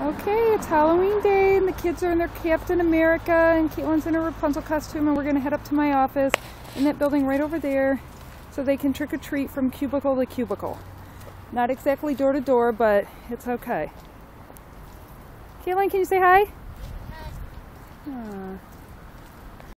Okay, it's Halloween day and the kids are in their Captain America and Caitlin's in her Rapunzel costume and we're going to head up to my office in that building right over there so they can trick or treat from cubicle to cubicle. Not exactly door to door, but it's okay. Caitlin, can you say hi? Hi.